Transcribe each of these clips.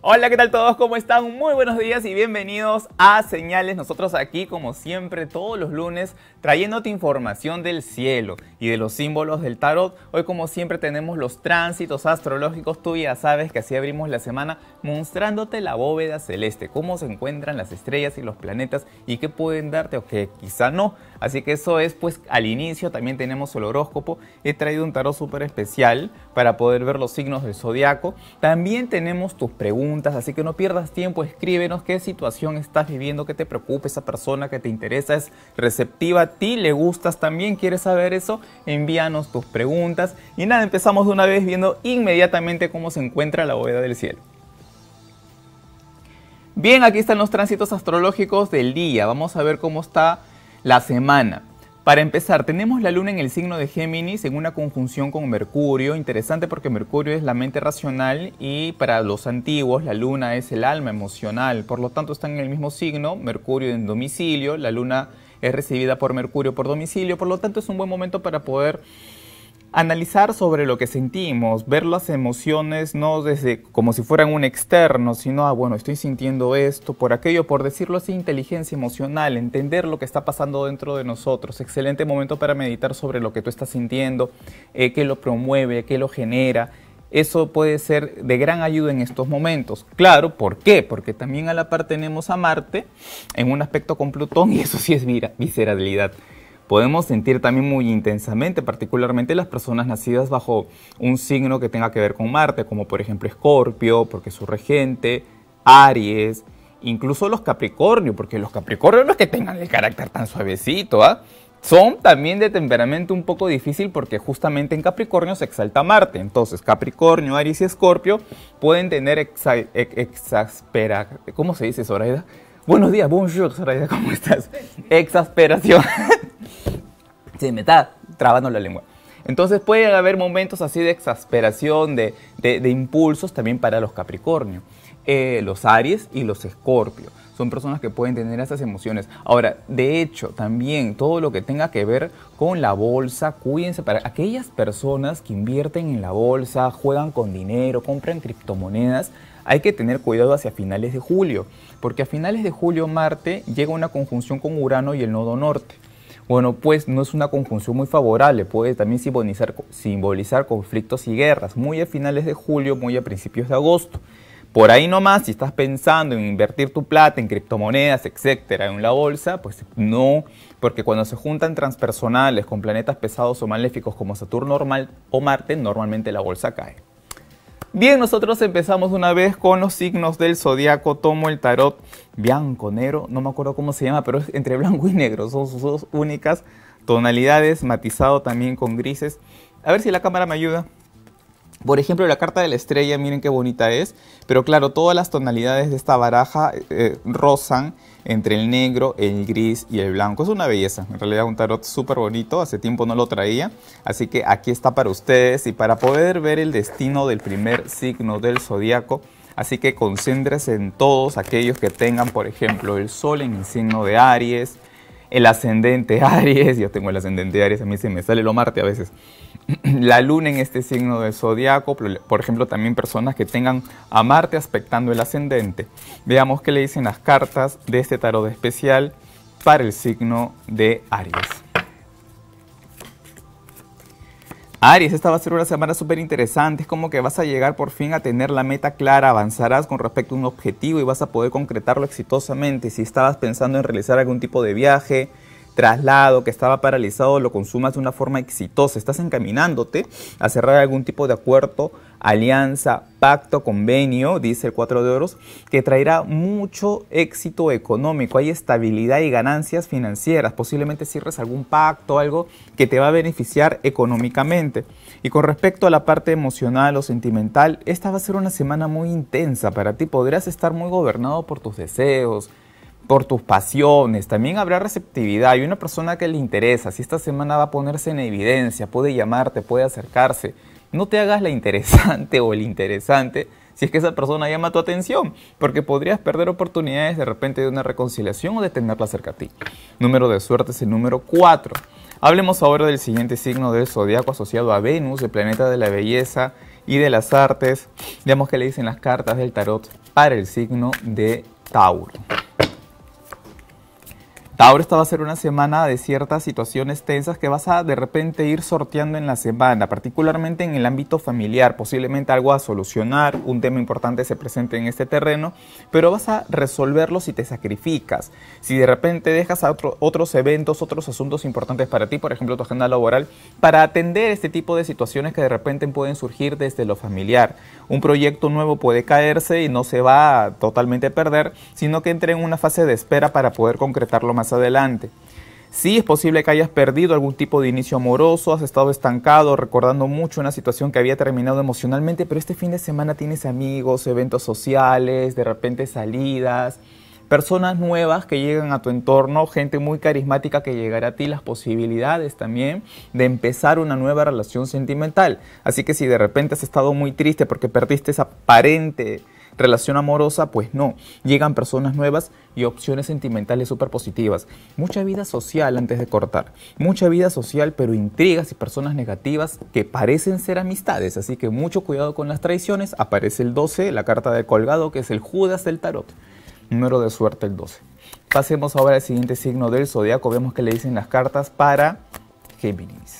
Hola, ¿qué tal todos? ¿Cómo están? Muy buenos días y bienvenidos a Señales. Nosotros aquí, como siempre, todos los lunes, trayéndote información del cielo y de los símbolos del tarot. Hoy, como siempre, tenemos los tránsitos astrológicos. Tú ya sabes que así abrimos la semana mostrándote la bóveda celeste, cómo se encuentran las estrellas y los planetas y qué pueden darte o qué quizá no. Así que eso es, pues, al inicio también tenemos el horóscopo. He traído un tarot súper especial para poder ver los signos del zodiaco. También tenemos tus preguntas así que no pierdas tiempo, escríbenos qué situación estás viviendo, qué te preocupa esa persona que te interesa, es receptiva a ti, le gustas también, quieres saber eso, envíanos tus preguntas y nada, empezamos de una vez viendo inmediatamente cómo se encuentra la bóveda del cielo. Bien, aquí están los tránsitos astrológicos del día, vamos a ver cómo está la semana. Para empezar, tenemos la luna en el signo de Géminis en una conjunción con Mercurio. Interesante porque Mercurio es la mente racional y para los antiguos la luna es el alma emocional. Por lo tanto, están en el mismo signo, Mercurio en domicilio, la luna es recibida por Mercurio por domicilio. Por lo tanto, es un buen momento para poder analizar sobre lo que sentimos, ver las emociones no desde como si fueran un externo, sino, ah, bueno, estoy sintiendo esto, por aquello, por decirlo así, inteligencia emocional, entender lo que está pasando dentro de nosotros. Excelente momento para meditar sobre lo que tú estás sintiendo, eh, qué lo promueve, qué lo genera. Eso puede ser de gran ayuda en estos momentos. Claro, ¿por qué? Porque también a la par tenemos a Marte en un aspecto con Plutón y eso sí es visceralidad podemos sentir también muy intensamente, particularmente las personas nacidas bajo un signo que tenga que ver con Marte, como por ejemplo Escorpio, porque es su regente, Aries, incluso los Capricornio, porque los Capricornios no es que tengan el carácter tan suavecito, ¿ah? Son también de temperamento un poco difícil porque justamente en Capricornio se exalta Marte. Entonces, Capricornio, Aries y Escorpio pueden tener exaspera... ¿Cómo se dice, Zoraida? Buenos días, bonjour, Zoraida, ¿cómo estás? Exasperación. Se me está trabando la lengua. Entonces pueden haber momentos así de exasperación, de, impulsos también para los Capricornio. Eh, los Aries y los Escorpio. Son personas que pueden tener esas emociones. Ahora, de hecho, también todo lo que tenga que ver con la bolsa, cuídense para aquellas personas que invierten en la bolsa, juegan con dinero, compran criptomonedas, hay que tener cuidado hacia finales de julio, porque a finales de julio Marte llega una conjunción con Urano y el nodo norte. Bueno, pues no es una conjunción muy favorable, puede también simbolizar, conflictos y guerras, muy a finales de julio, muy a principios de agosto. Por ahí nomás, si estás pensando en invertir tu plata en criptomonedas, etcétera, en la bolsa, pues no, porque cuando se juntan transpersonales con planetas pesados o maléficos como Saturno o Marte, normalmente la bolsa cae. Bien, nosotros empezamos una vez con los signos del zodiaco. Tomo el tarot blanco, negro, no me acuerdo cómo se llama, pero es entre blanco y negro. Son sus dos únicas tonalidades, matizado también con grises. A ver si la cámara me ayuda. Por ejemplo, la carta de la estrella, miren qué bonita es. Pero claro, todas las tonalidades de esta baraja eh, rozan entre el negro, el gris y el blanco. Es una belleza, en realidad un tarot súper bonito, hace tiempo no lo traía, así que aquí está para ustedes y para poder ver el destino del primer signo del zodiaco. Así que concéntrese en todos aquellos que tengan, por ejemplo, el sol en el signo de Aries, el ascendente Aries, yo tengo el ascendente Aries, a mí se me sale lo Marte a veces, la luna en este signo del zodiaco, por ejemplo, también personas que tengan a Marte aspectando el ascendente. Veamos qué le dicen las cartas de este tarot especial para el signo de Aries. Aries, esta va a ser una semana súper interesante, es como que vas a llegar por fin a tener la meta clara, avanzarás con respecto a un objetivo y vas a poder concretarlo exitosamente. Si estabas pensando en realizar algún tipo de viaje, traslado que estaba paralizado lo consumas de una forma exitosa. Estás encaminándote a cerrar algún tipo de acuerdo, alianza, pacto, convenio, dice el cuatro de oros, que traerá mucho éxito económico. Hay estabilidad y ganancias financieras. Posiblemente cierres algún pacto, algo que te va a beneficiar económicamente. Y con respecto a la parte emocional o sentimental, esta va a ser una semana muy intensa para ti. Podrías estar muy gobernado por tus deseos, por tus pasiones, también habrá receptividad. Hay una persona que le interesa, si esta semana va a ponerse en evidencia, puede llamarte, puede acercarse. No te hagas la interesante o el interesante si es que esa persona llama tu atención, porque podrías perder oportunidades de repente de una reconciliación o de tenerla cerca a ti. Número de suerte es el número 4. Hablemos ahora del siguiente signo del zodiaco asociado a Venus, el planeta de la belleza y de las artes. Veamos qué le dicen las cartas del tarot para el signo de Tauro. Tauro, esta va a ser una semana de ciertas situaciones tensas que vas a de repente ir sorteando en la semana, particularmente en el ámbito familiar, posiblemente algo a solucionar, un tema importante se presente en este terreno, pero vas a resolverlo si te sacrificas, si de repente dejas a otros eventos, otros asuntos importantes para ti, por ejemplo tu agenda laboral, para atender este tipo de situaciones que de repente pueden surgir desde lo familiar. Un proyecto nuevo puede caerse y no se va a totalmente perder, sino que entre en una fase de espera para poder concretarlo más adelante. Sí es posible que hayas perdido algún tipo de inicio amoroso, has estado estancado, recordando mucho una situación que había terminado emocionalmente, pero este fin de semana tienes amigos, eventos sociales, de repente salidas, personas nuevas que llegan a tu entorno, gente muy carismática que llegará a ti, las posibilidades también de empezar una nueva relación sentimental. Así que si de repente has estado muy triste porque perdiste esa aparente relación amorosa, pues no. Llegan personas nuevas y opciones sentimentales súper positivas. Mucha vida social antes de cortar. Mucha vida social, pero intrigas y personas negativas que parecen ser amistades. Así que mucho cuidado con las traiciones. Aparece el 12, la carta del colgado, que es el Judas del tarot. Número de suerte el 12. Pasemos ahora al siguiente signo del zodiaco. Vemos que le dicen las cartas para Géminis.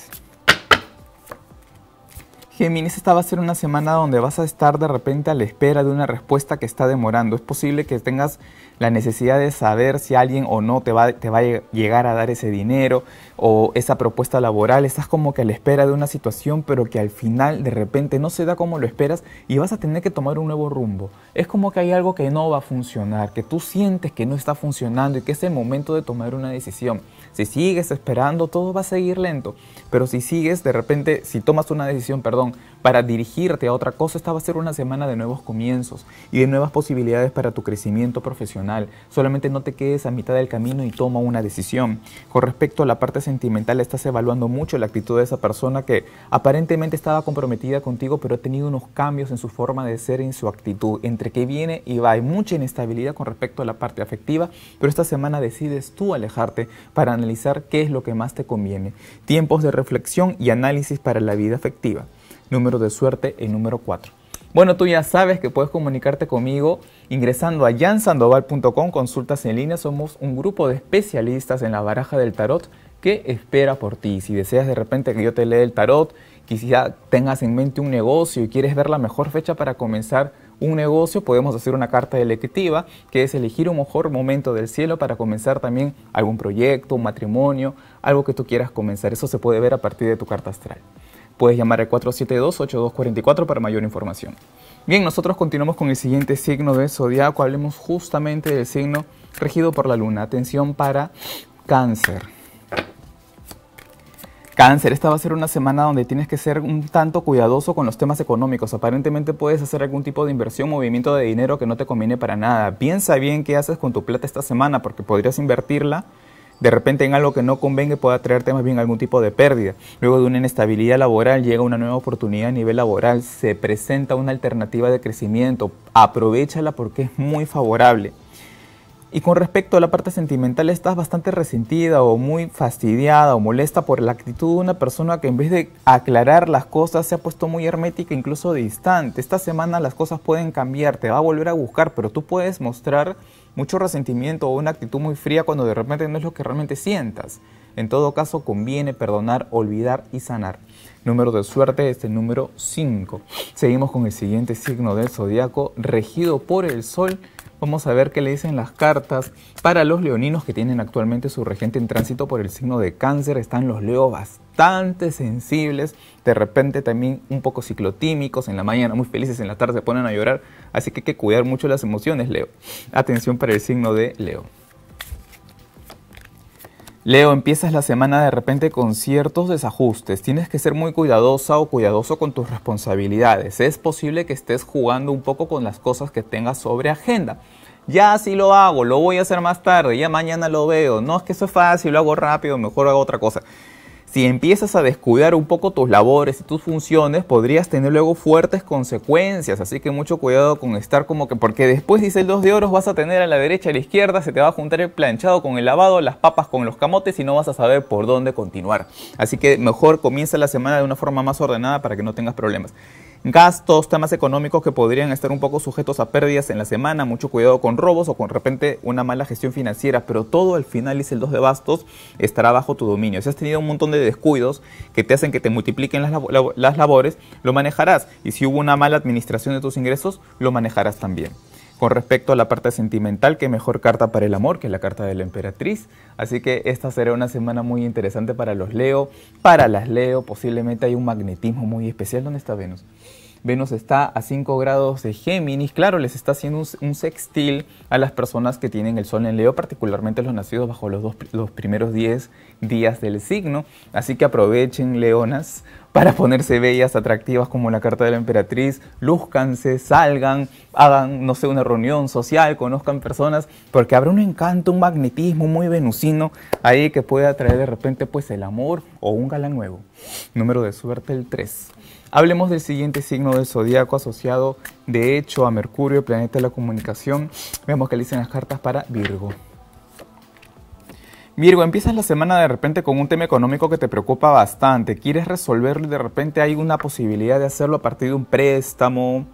Géminis, esta va a ser una semana donde vas a estar de repente a la espera de una respuesta que está demorando. Es posible que tengas la necesidad de saber si alguien o no te va, te va a llegar a dar ese dinero o esa propuesta laboral. Estás como que a la espera de una situación, pero que al final de repente no se da como lo esperas y vas a tener que tomar un nuevo rumbo. Es como que hay algo que no va a funcionar, que tú sientes que no está funcionando y que es el momento de tomar una decisión. Si sigues esperando, todo va a seguir lento. Pero si sigues, de repente, si tomas una decisión, perdón, para dirigirte a otra cosa, esta va a ser una semana de nuevos comienzos y de nuevas posibilidades para tu crecimiento profesional. Solamente no te quedes a mitad del camino y toma una decisión. Con respecto a la parte sentimental, estás evaluando mucho la actitud de esa persona que aparentemente estaba comprometida contigo, pero ha tenido unos cambios en su forma de ser en su actitud. Entre que viene y va, hay mucha inestabilidad con respecto a la parte afectiva, pero esta semana decides tú alejarte para analizar qué es lo que más te conviene. Tiempos de reflexión y análisis para la vida afectiva. Número de suerte, el número 4. Bueno, tú ya sabes que puedes comunicarte conmigo ingresando a jansandoval.com, consultas en línea. Somos un grupo de especialistas en la baraja del tarot que espera por ti. Si deseas de repente que yo te lea el tarot, quizá tengas en mente un negocio y quieres ver la mejor fecha para comenzar un negocio, podemos hacer una carta electiva, que es elegir un mejor momento del cielo para comenzar también algún proyecto, un matrimonio, algo que tú quieras comenzar. Eso se puede ver a partir de tu carta astral. Puedes llamar al 472-8244 para mayor información. Bien, nosotros continuamos con el siguiente signo de zodiaco. Hablemos justamente del signo regido por la luna. Atención para cáncer. Cáncer, esta va a ser una semana donde tienes que ser un tanto cuidadoso con los temas económicos. Aparentemente puedes hacer algún tipo de inversión, movimiento de dinero que no te conviene para nada. Piensa bien qué haces con tu plata esta semana porque podrías invertirla de repente en algo que no convenga pueda traerte más bien algún tipo de pérdida. Luego de una inestabilidad laboral llega una nueva oportunidad a nivel laboral, se presenta una alternativa de crecimiento, aprovechala porque es muy favorable. Y con respecto a la parte sentimental, estás bastante resentida o muy fastidiada o molesta por la actitud de una persona que en vez de aclarar las cosas se ha puesto muy hermética, incluso distante. Esta semana las cosas pueden cambiar, te va a volver a buscar, pero tú puedes mostrar mucho resentimiento o una actitud muy fría cuando de repente no es lo que realmente sientas. En todo caso, conviene perdonar, olvidar y sanar. Número de suerte es el número 5. Seguimos con el siguiente signo del zodiaco, regido por el sol Vamos a ver qué le dicen las cartas. Para los leoninos que tienen actualmente su regente en tránsito por el signo de cáncer, están los leos bastante sensibles, de repente también un poco ciclotímicos, en la mañana muy felices, en la tarde se ponen a llorar, así que hay que cuidar mucho las emociones, Leo. Atención para el signo de Leo. Leo, empiezas la semana de repente con ciertos desajustes. Tienes que ser muy cuidadosa o cuidadoso con tus responsabilidades. Es posible que estés jugando un poco con las cosas que tengas sobre agenda. Ya si lo hago, lo voy a hacer más tarde, ya mañana lo veo. No es que eso es fácil, lo hago rápido, mejor hago otra cosa si empiezas a descuidar un poco tus labores y tus funciones, podrías tener luego fuertes consecuencias. Así que mucho cuidado con estar como que, porque después dice el 2 de oros, vas a tener a la derecha y a la izquierda, se te va a juntar el planchado con el lavado, las papas con los camotes y no vas a saber por dónde continuar. Así que mejor comienza la semana de una forma más ordenada para que no tengas problemas. Gastos, temas económicos que podrían estar un poco sujetos a pérdidas en la semana, mucho cuidado con robos o con repente una mala gestión financiera, pero todo al final, dice el 2 de bastos, estará bajo tu dominio. Si has tenido un montón de descuidos que te hacen que te multipliquen las, las labores, lo manejarás. Y si hubo una mala administración de tus ingresos, lo manejarás también. Con respecto a la parte sentimental, qué mejor carta para el amor que la carta de la emperatriz. Así que esta será una semana muy interesante para los Leo. Para las Leo posiblemente hay un magnetismo muy especial. ¿Dónde está Venus? Venus está a 5 grados de Géminis, claro, les está haciendo un, sextil a las personas que tienen el Sol en Leo, particularmente los nacidos bajo los, dos, primeros 10 días del signo. Así que aprovechen, leonas, para ponerse bellas, atractivas como la carta de la emperatriz, lúzcanse, salgan, hagan, no sé, una reunión social, conozcan personas, porque habrá un encanto, un magnetismo muy venusino ahí que puede atraer de repente pues el amor o un galán nuevo. Número de suerte el 3. Hablemos del siguiente signo del zodiaco asociado de hecho a Mercurio, planeta de la comunicación. Veamos qué dicen las cartas para Virgo. Virgo, empiezas la semana de repente con un tema económico que te preocupa bastante. Quieres resolverlo y de repente hay una posibilidad de hacerlo a partir de un préstamo.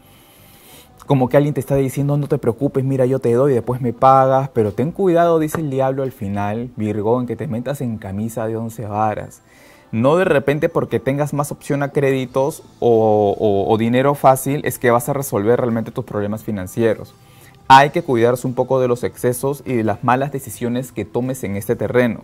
Como que alguien te está diciendo, no te preocupes, mira, yo te doy y después me pagas. Pero ten cuidado, dice el diablo al final, Virgo, en que te metas en camisa de once varas. No de repente porque tengas más opción a créditos o, dinero fácil es que vas a resolver realmente tus problemas financieros. Hay que cuidarse un poco de los excesos y de las malas decisiones que tomes en este terreno.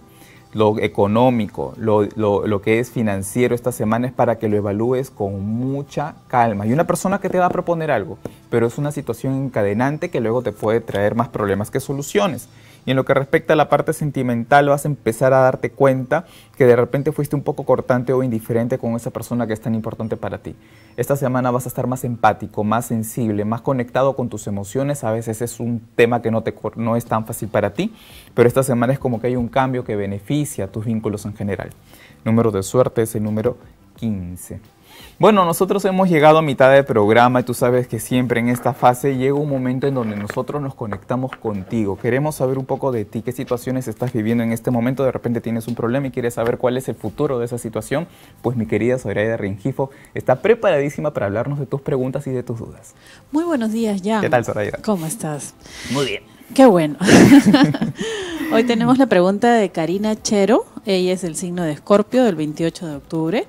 Lo económico, lo, lo, que es financiero esta semana es para que lo evalúes con mucha calma. Y una persona que te va a proponer algo, pero es una situación encadenante que luego te puede traer más problemas que soluciones. Y en lo que respecta a la parte sentimental, vas a empezar a darte cuenta que de repente fuiste un poco cortante o indiferente con esa persona que es tan importante para ti. Esta semana vas a estar más empático, más sensible, más conectado con tus emociones. A veces es un tema que no, te, no es tan fácil para ti, pero esta semana es como que hay un cambio que beneficia tus vínculos en general. Número de suerte es el número 15. Bueno, nosotros hemos llegado a mitad del programa y tú sabes que siempre en esta fase llega un momento en donde nosotros nos conectamos contigo. Queremos saber un poco de ti, qué situaciones estás viviendo en este momento. De repente tienes un problema y quieres saber cuál es el futuro de esa situación. Pues mi querida Zoraida Ringifo está preparadísima para hablarnos de tus preguntas y de tus dudas. Muy buenos días, ya. ¿Qué tal, Zoraida? ¿Cómo estás? Muy bien. Qué bueno. Hoy tenemos la pregunta de Karina Chero. Ella es el signo de Escorpio del 28 de octubre.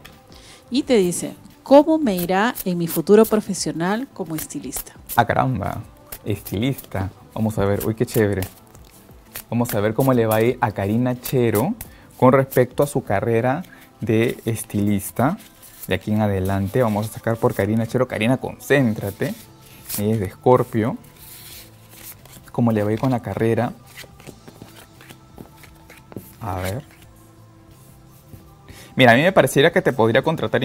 Y te dice, ¿Cómo me irá en mi futuro profesional como estilista? Ah, caramba, estilista. Vamos a ver, uy, qué chévere. Vamos a ver cómo le va a ir a Karina Chero con respecto a su carrera de estilista. De aquí en adelante vamos a sacar por Karina Chero. Karina, concéntrate. Ella es de Escorpio. ¿Cómo le va a ir con la carrera? A ver. Mira, a mí me pareciera que te podría contratar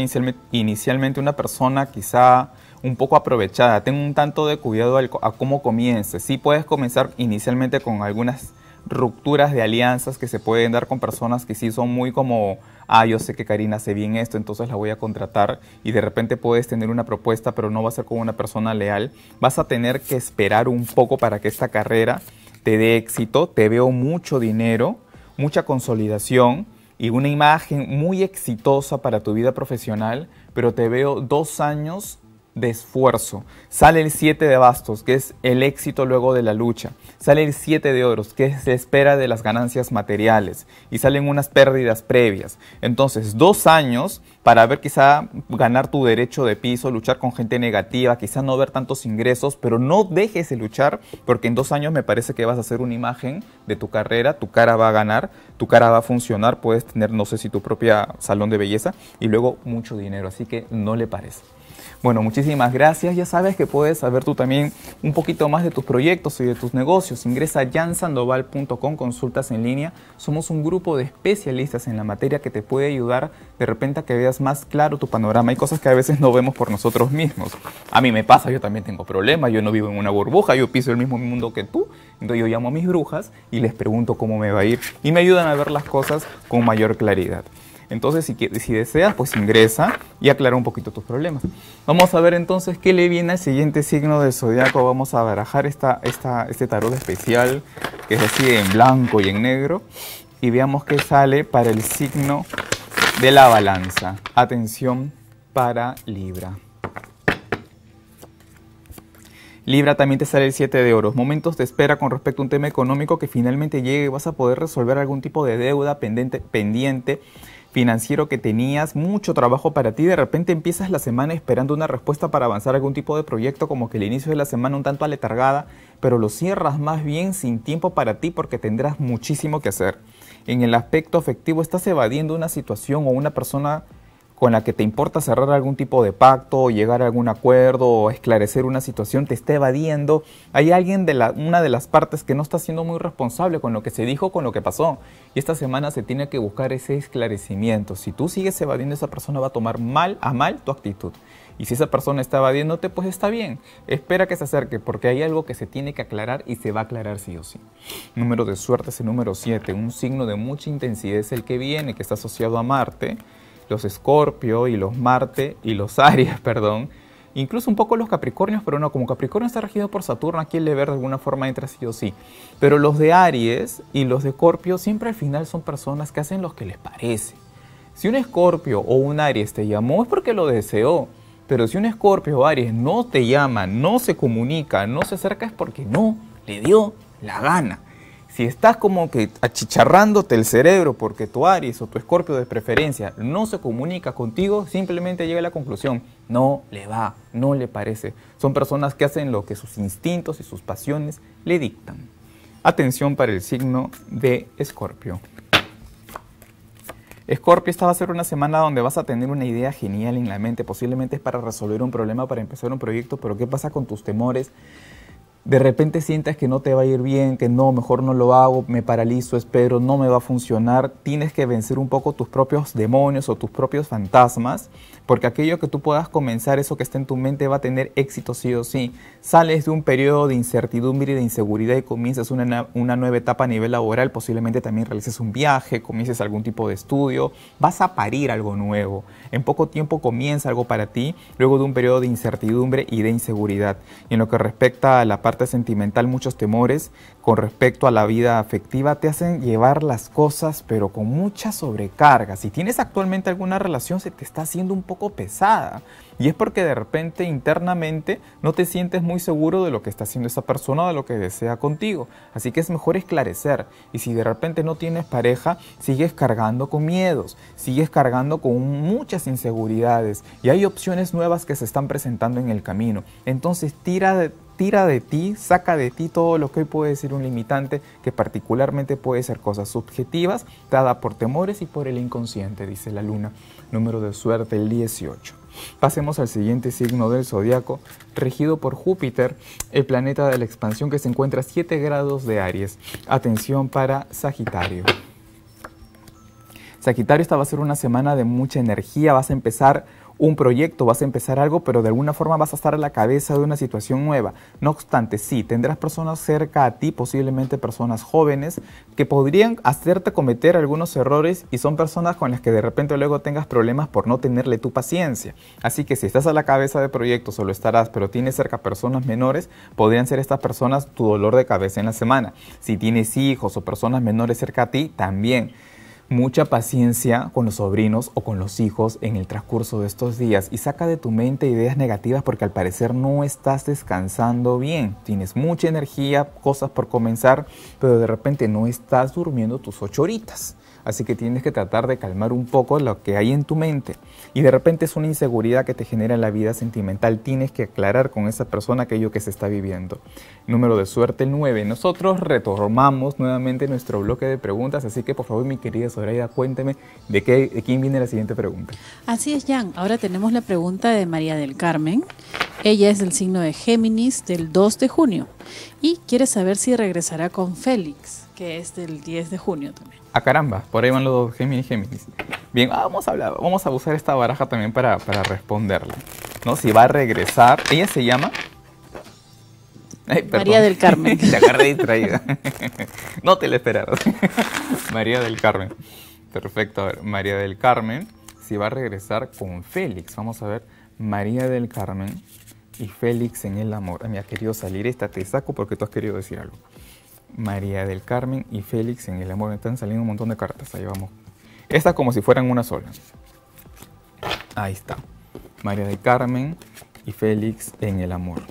inicialmente una persona quizá un poco aprovechada. Ten un tanto de cuidado a cómo comiences. Sí puedes comenzar inicialmente con algunas rupturas de alianzas que se pueden dar con personas que sí son muy como, ah, yo sé que Karina hace bien esto, entonces la voy a contratar y de repente puedes tener una propuesta, pero no va a ser con una persona leal. Vas a tener que esperar un poco para que esta carrera te dé éxito. Te veo mucho dinero, mucha consolidación y una imagen muy exitosa para tu vida profesional, pero te veo dos años de esfuerzo. Sale el 7 de bastos, que es el éxito luego de la lucha. Sale el 7 de oros, que la espera de las ganancias materiales. Y salen unas pérdidas previas. Entonces, dos años para ver quizá ganar tu derecho de piso, luchar con gente negativa, quizá no ver tantos ingresos, pero no dejes de luchar porque en dos años me parece que vas a hacer una imagen de tu carrera, tu cara va a ganar, tu cara va a funcionar, puedes tener no sé si tu propia salón de belleza y luego mucho dinero, así que no le parece. Bueno, muchísimas gracias. Ya sabes que puedes saber tú también un poquito más de tus proyectos y de tus negocios. Ingresa a jansandoval.com, consultas en línea. Somos un grupo de especialistas en la materia que te puede ayudar de repente a que veas más claro tu panorama. Hay cosas que a veces no vemos por nosotros mismos. A mí me pasa, yo también tengo problemas, yo no vivo en una burbuja, yo piso el mismo mundo que tú. Entonces yo llamo a mis brujas y les pregunto cómo me va a ir y me ayudan a ver las cosas con mayor claridad. Entonces, si, deseas, pues ingresa y aclara un poquito tus problemas. Vamos a ver entonces qué le viene al siguiente signo del zodiaco. Vamos a barajar esta, esta, este tarot especial, que es así en blanco y en negro. Y veamos qué sale para el signo de la balanza. Atención para Libra. Libra también te sale el 7 de oros. Momentos de espera con respecto a un tema económico que finalmente llegue y vas a poder resolver algún tipo de deuda pendiente, pendiente financiero que tenías, mucho trabajo para ti, de repente empiezas la semana esperando una respuesta para avanzar algún tipo de proyecto, como que el inicio de la semana un tanto aletargada, pero lo cierras más bien sin tiempo para ti porque tendrás muchísimo que hacer. En el aspecto afectivo estás evadiendo una situación o una persona con la que te importa cerrar algún tipo de pacto llegar a algún acuerdo o esclarecer una situación, te está evadiendo. Hay alguien de la, una de las partes que no está siendo muy responsable con lo que se dijo, con lo que pasó. Y esta semana se tiene que buscar ese esclarecimiento. Si tú sigues evadiendo, esa persona va a tomar mal a mal tu actitud. Y si esa persona está evadiéndote, pues está bien. Espera que se acerque porque hay algo que se tiene que aclarar y se va a aclarar sí o sí. Número de suerte es el número 7. Un signo de mucha intensidad es el que viene, que está asociado a Marte los Escorpio y los Marte y los Aries, perdón, incluso un poco los Capricornios, pero no, como Capricornio está regido por Saturno, aquí el deber de alguna forma entra sí o sí. Pero los de Aries y los de Escorpio siempre al final son personas que hacen lo que les parece. Si un Escorpio o un Aries te llamó es porque lo deseó. Pero si un Escorpio o Aries no te llama, no se comunica, no se acerca es porque no le dio la gana. Si estás como que achicharrándote el cerebro porque tu Aries o tu Escorpio de preferencia no se comunica contigo, simplemente llega a la conclusión, no le va, no le parece. Son personas que hacen lo que sus instintos y sus pasiones le dictan. Atención para el signo de Escorpio. Escorpio, esta va a ser una semana donde vas a tener una idea genial en la mente. Posiblemente es para resolver un problema, para empezar un proyecto, pero ¿qué pasa con tus temores? De repente sientes que no te va a ir bien, que no, mejor no lo hago, me paralizo, espero, no me va a funcionar, tienes que vencer un poco tus propios demonios o tus propios fantasmas, porque aquello que tú puedas comenzar, eso que está en tu mente va a tener éxito sí o sí. Sales de un periodo de incertidumbre y de inseguridad y comienzas una, una nueva etapa a nivel laboral, posiblemente también realices un viaje, comiences algún tipo de estudio, vas a parir algo nuevo. En poco tiempo comienza algo para ti, luego de un periodo de incertidumbre y de inseguridad. Y en lo que respecta a la parte sentimental, muchos temores con respecto a la vida afectiva te hacen llevar las cosas, pero con mucha sobrecarga. Si tienes actualmente alguna relación, se te está haciendo un poco pesada. Y es porque de repente internamente no te sientes muy seguro de lo que está haciendo esa persona o de lo que desea contigo. Así que es mejor esclarecer. Y si de repente no tienes pareja, sigues cargando con miedos, sigues cargando con muchas inseguridades. Y hay opciones nuevas que se están presentando en el camino. Entonces tira de tira de ti, saca de ti todo lo que hoy puede ser un limitante, que particularmente puede ser cosas subjetivas, dada por temores y por el inconsciente, dice la luna. Número de suerte el 18. Pasemos al siguiente signo del zodiaco, regido por Júpiter, el planeta de la expansión que se encuentra a 7 grados de Aries. Atención para Sagitario. Sagitario, esta va a ser una semana de mucha energía, vas a empezar un proyecto, vas a empezar algo, pero de alguna forma vas a estar a la cabeza de una situación nueva. No obstante, sí, tendrás personas cerca a ti, posiblemente personas jóvenes, que podrían hacerte cometer algunos errores y son personas con las que de repente luego tengas problemas por no tenerle tu paciencia. Así que si estás a la cabeza de proyectos, solo estarás, pero tienes cerca personas menores, podrían ser estas personas tu dolor de cabeza en la semana. Si tienes hijos o personas menores cerca a ti, también mucha paciencia con los sobrinos o con los hijos en el transcurso de estos días y saca de tu mente ideas negativas porque al parecer no estás descansando bien. Tienes mucha energía, cosas por comenzar, pero de repente no estás durmiendo tus ocho horitas. Así que tienes que tratar de calmar un poco lo que hay en tu mente. Y de repente es una inseguridad que te genera en la vida sentimental. Tienes que aclarar con esa persona aquello que se está viviendo. Número de suerte 9. Nosotros retomamos nuevamente nuestro bloque de preguntas. Así que por favor, mi querida Zoraida, cuénteme de, qué, de quién viene la siguiente pregunta. Así es, Jan. Ahora tenemos la pregunta de María del Carmen. Ella es del signo de Géminis del 2 de junio y quiere saber si regresará con Félix, que es del 10 de junio también. Ah, caramba, por ahí van los dos Géminis Géminis. Bien, ah, vamos a hablar, vamos a usar esta baraja también para, para responderle. ¿No? Si va a regresar, ella se llama María del Carmen. Te agarré distraída. no te la esperabas. María del Carmen. Perfecto, a ver, María del Carmen, si va a regresar con Félix. Vamos a ver, María del Carmen y Félix en el amor. Me ha querido salir esta, te saco porque tú has querido decir algo. María del Carmen y Félix en el amor. Me están saliendo un montón de cartas. Ahí vamos. Esta como si fueran una sola. Ahí está. María del Carmen y Félix en el amor.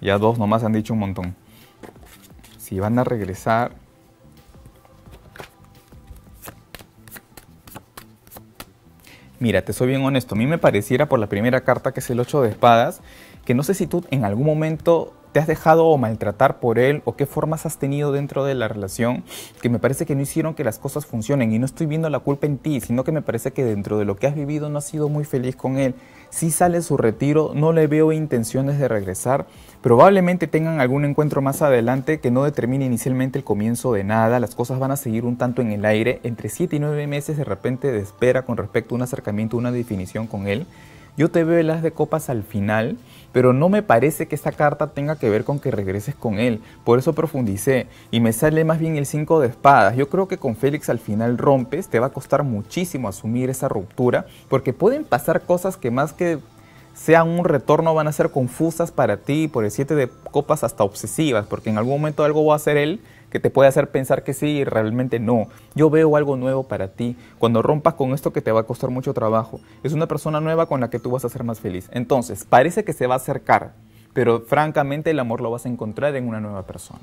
Ya dos nomás han dicho un montón. Si van a regresar, Mira, te soy bien honesto. A mí me pareciera por la primera carta, que es el 8 de espadas, que no sé si tú en algún momento te has dejado o maltratar por él o qué formas has tenido dentro de la relación que me parece que no hicieron que las cosas funcionen y no estoy viendo la culpa en ti, sino que me parece que dentro de lo que has vivido no has sido muy feliz con él. Si sale su retiro, no le veo intenciones de regresar. Probablemente tengan algún encuentro más adelante que no determine inicialmente el comienzo de nada. Las cosas van a seguir un tanto en el aire. Entre 7 y 9 meses de repente de espera con respecto a un acercamiento, una definición con él. Yo te veo las de copas al final, pero no me parece que esta carta tenga que ver con que regreses con él. Por eso profundicé y me sale más bien el 5 de espadas. Yo creo que con Félix al final rompes, te va a costar muchísimo asumir esa ruptura, porque pueden pasar cosas que más que sean un retorno van a ser confusas para ti, por el 7 de copas hasta obsesivas, porque en algún momento algo va a hacer él que te puede hacer pensar que sí y realmente no. Yo veo algo nuevo para ti. Cuando rompas con esto que te va a costar mucho trabajo, es una persona nueva con la que tú vas a ser más feliz. Entonces, parece que se va a acercar, pero francamente el amor lo vas a encontrar en una nueva persona.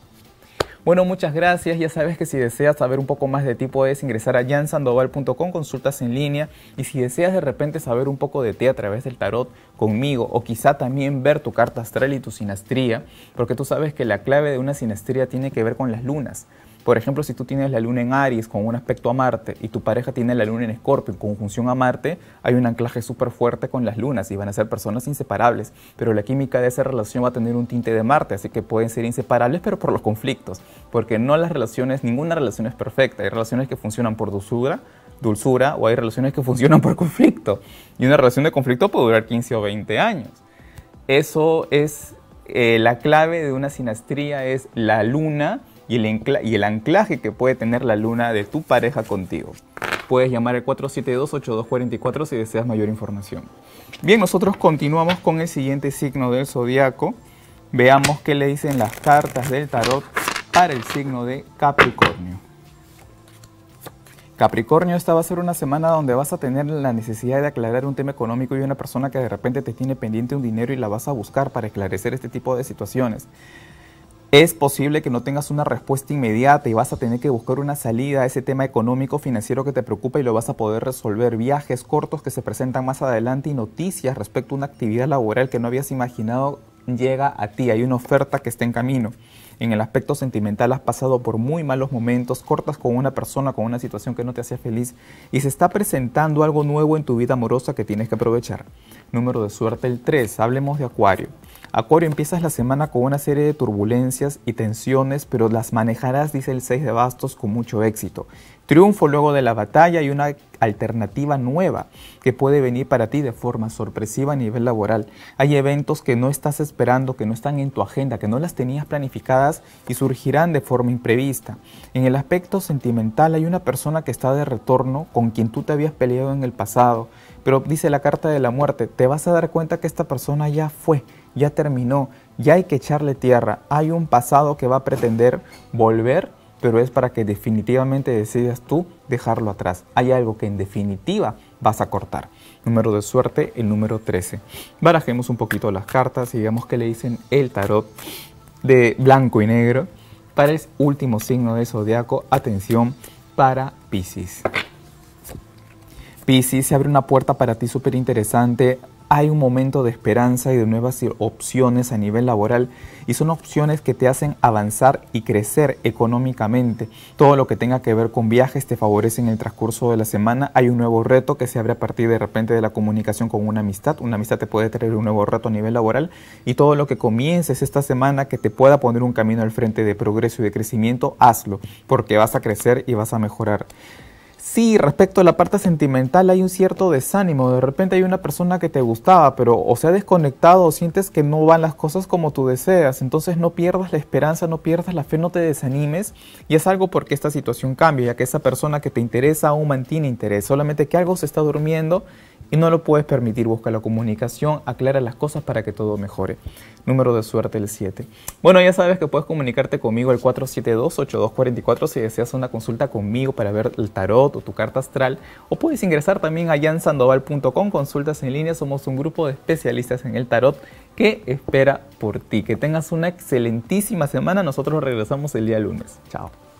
Bueno, muchas gracias. Ya sabes que si deseas saber un poco más de ti puedes ingresar a jansandoval.com, consultas en línea. Y si deseas de repente saber un poco de ti a través del tarot conmigo o quizá también ver tu carta astral y tu sinastría, porque tú sabes que la clave de una sinastría tiene que ver con las lunas. Por ejemplo, si tú tienes la luna en Aries con un aspecto a Marte y tu pareja tiene la luna en Escorpio en conjunción a Marte, hay un anclaje súper fuerte con las lunas y van a ser personas inseparables. Pero la química de esa relación va a tener un tinte de Marte, así que pueden ser inseparables, pero por los conflictos. Porque no las relaciones, ninguna relación es perfecta. Hay relaciones que funcionan por dulzura, dulzura o hay relaciones que funcionan por conflicto. Y una relación de conflicto puede durar 15 o 20 años. Eso es eh, la clave de una sinastría, es la luna y el, anclaje que puede tener la luna de tu pareja contigo. Puedes llamar al 472-8244 si deseas mayor información. Bien, nosotros continuamos con el siguiente signo del zodiaco. Veamos qué le dicen las cartas del tarot para el signo de Capricornio. Capricornio, esta va a ser una semana donde vas a tener la necesidad de aclarar un tema económico y una persona que de repente te tiene pendiente un dinero y la vas a buscar para esclarecer este tipo de situaciones. Es posible que no tengas una respuesta inmediata y vas a tener que buscar una salida a ese tema económico financiero que te preocupa y lo vas a poder resolver. Viajes cortos que se presentan más adelante y noticias respecto a una actividad laboral que no habías imaginado llega a ti. Hay una oferta que está en camino. En el aspecto sentimental has pasado por muy malos momentos, cortas con una persona, con una situación que no te hacía feliz y se está presentando algo nuevo en tu vida amorosa que tienes que aprovechar. Número de suerte el 3. Hablemos de Acuario. Acuario, empiezas la semana con una serie de turbulencias y tensiones, pero las manejarás, dice el 6 de bastos, con mucho éxito. Triunfo luego de la batalla y una alternativa nueva que puede venir para ti de forma sorpresiva a nivel laboral. Hay eventos que no estás esperando, que no están en tu agenda, que no las tenías planificadas y surgirán de forma imprevista. En el aspecto sentimental hay una persona que está de retorno con quien tú te habías peleado en el pasado, pero dice la carta de la muerte, te vas a dar cuenta que esta persona ya fue ya terminó, ya hay que echarle tierra. Hay un pasado que va a pretender volver, pero es para que definitivamente decidas tú dejarlo atrás. Hay algo que en definitiva vas a cortar. Número de suerte, el número 13. Barajemos un poquito las cartas y veamos qué le dicen el tarot de blanco y negro para el último signo de zodiaco. Atención para Pisces. Pisces, se abre una puerta para ti súper interesante hay un momento de esperanza y de nuevas opciones a nivel laboral y son opciones que te hacen avanzar y crecer económicamente. Todo lo que tenga que ver con viajes te favorece en el transcurso de la semana. Hay un nuevo reto que se abre a partir de repente de la comunicación con una amistad. Una amistad te puede traer un nuevo reto a nivel laboral y todo lo que comiences esta semana que te pueda poner un camino al frente de progreso y de crecimiento, hazlo porque vas a crecer y vas a mejorar. Sí, respecto a la parte sentimental hay un cierto desánimo. De repente hay una persona que te gustaba, pero o se ha desconectado o sientes que no van las cosas como tú deseas. Entonces no pierdas la esperanza, no pierdas la fe, no te desanimes. Y es algo porque esta situación cambia, ya que esa persona que te interesa aún mantiene interés. Solamente que algo se está durmiendo y no lo puedes permitir. Busca la comunicación, aclara las cosas para que todo mejore. Número de suerte el 7. Bueno, ya sabes que puedes comunicarte conmigo al 472-8244 si deseas una consulta conmigo para ver el tarot o tu carta astral. O puedes ingresar también a jansandoval.com, consultas en línea. Somos un grupo de especialistas en el tarot que espera por ti. Que tengas una excelentísima semana. Nosotros regresamos el día lunes. Chao.